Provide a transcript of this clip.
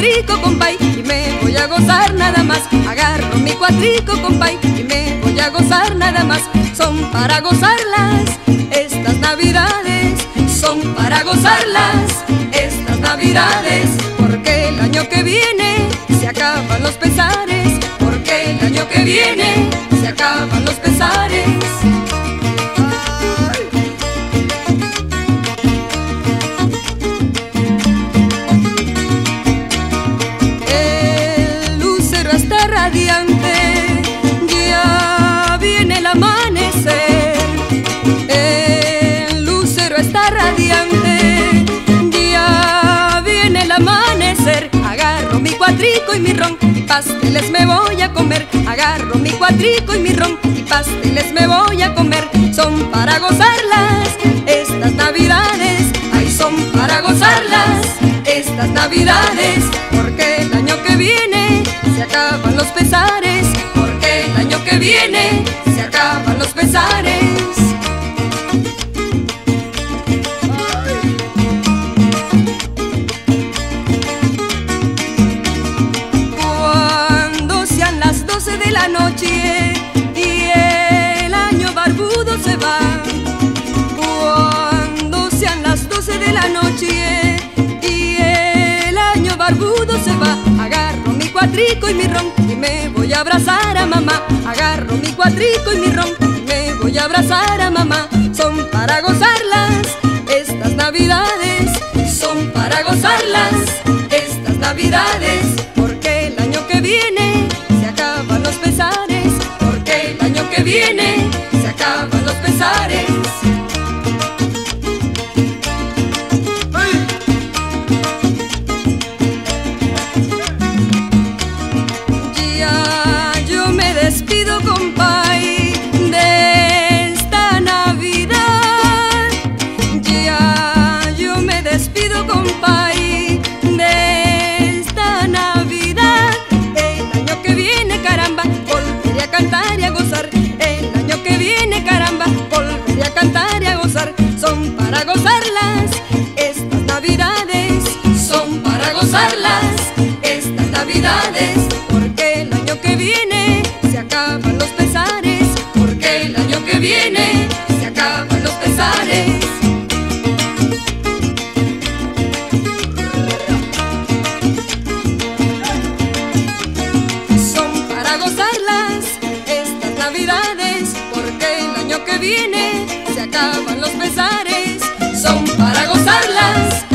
cuatrico, compay, y me voy a gozar nada más. Agarro mi cuatrico, compay, y me voy a gozar nada más. Son para gozarlas estas navidades, son para gozarlas estas navidades, porque el año que viene se acaban los pesares, porque el año que viene radiante, ya viene el amanecer. El lucero está radiante, ya viene el amanecer. Agarro mi cuatrico y mi ron, y pasteles me voy a comer. Agarro mi cuatrico y mi ron, y pasteles me voy a comer. Son para gozarlas estas navidades, ay, son para gozarlas estas navidades. Porque el año que viene se acaban los pesares, Cuando sean las 12 de la noche y el año barbudo se va. Cuando sean las 12 de la noche y el año barbudo se va. Agarro mi cuatrico y mi ron y me voy a abrazar a mamá. Agarro mi cuatrico y mi ron abrazar a mamá. Son para gozarlas estas navidades, son para gozarlas estas navidades. Porque el año que viene se acaban los pesares, porque el año que viene Navidades. Porque el año que viene se acaban los pesares, porque el año que viene se acaban los pesares. Son para gozarlas estas navidades, porque el año que viene se acaban los pesares. Son para gozarlas.